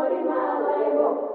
mori malevo,